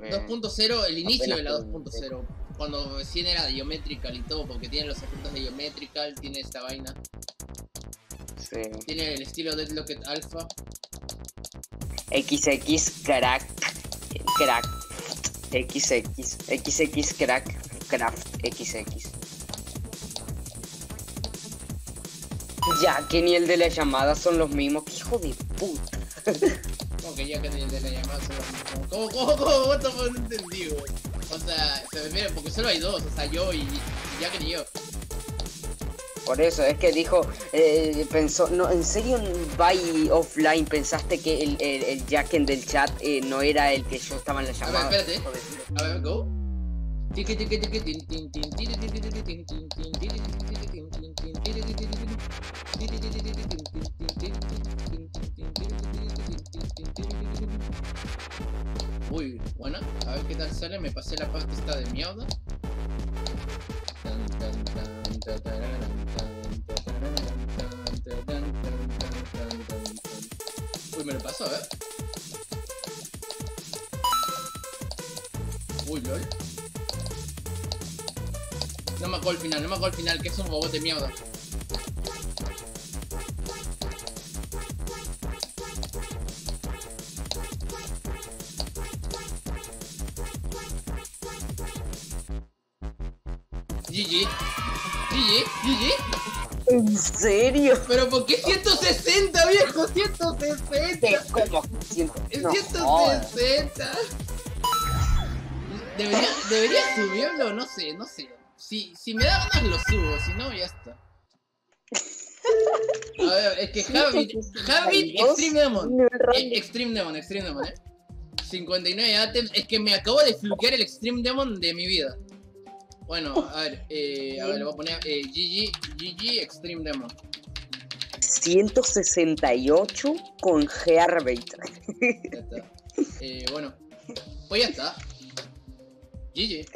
porque... 2.0, el inicio de la Apenas 2.0. Cuando recién era Geometrical y todo, porque tiene los efectos de Geometrical, tiene esta vaina. Sí. Tiene el estilo Deadlocked Alpha. XX crack. Crack. XX. XX crack. Craft. XX. Ya que ni el de la llamada son los mismos. ¡Qué hijo de puta! Como que ya que de la llamada mismos. ¿Cómo, cómo? No entendí, güey. O sea, se refiere porque solo hay dos, o sea, yo y, y ya que yo. Por eso, es que dijo, eh, pensó, no, ¿en serio by offline pensaste que el, el, el Jacken del chat eh, no era el que yo estaba en la A ver, llamada? espérate. A ver, go. Uy, bueno, a ver qué tal sale. Me pasé la parte esta de mierda. Uy, me lo paso, a ver. Uy, lol. No me acuerdo el final, no me acuerdo el final, que es un robot de mierda. GG. GG, GG. ¿En serio? Pero ¿por qué 160, viejo? 160. ¿Qué? ¿Cómo? Siento- Es no jodas. 160. Debería, debería subirlo, no sé, no sé. Si, si me da ganas lo subo, si no, ya está. A ver, es que Habit, Habit Extreme Demon. Eh, Extreme Demon, Extreme Demon, eh. 59 items. Es que me acabo de fluquear el Extreme Demon de mi vida. Bueno, a ver, eh, a ver, le voy a poner eh, GG, GG Extreme Demon. 168 con Herbert. Ya está. Eh, bueno, pues ya está. GG.